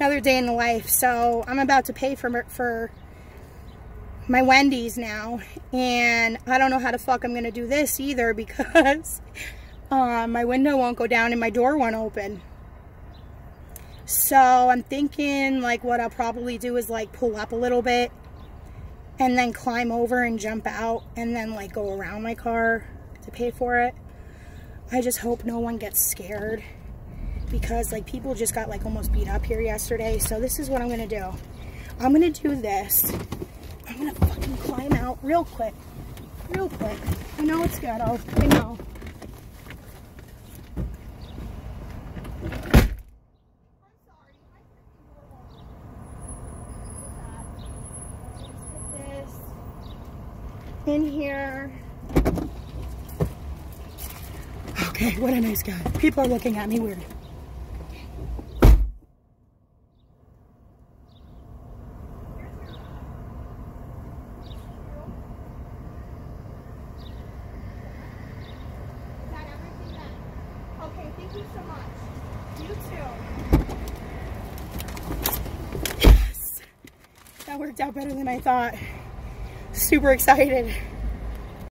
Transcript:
another day in the life. So I'm about to pay for for my Wendy's now, and I don't know how the fuck I'm gonna do this either because uh, my window won't go down and my door won't open. So I'm thinking like what I'll probably do is like pull up a little bit and then climb over and jump out and then like go around my car to pay for it. I just hope no one gets scared because like people just got like almost beat up here yesterday. So this is what I'm gonna do. I'm gonna do this. I'm gonna fucking climb out real quick. Real quick. I know it's ghetto. I know. in here. Okay, what a nice guy. People are looking at me weird. That worked out better than I thought. Super excited.